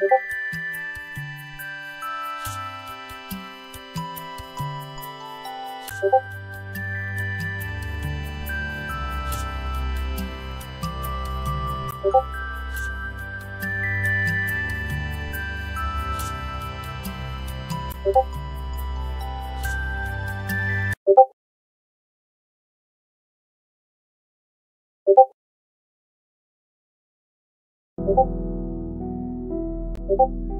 you 고맙습니다.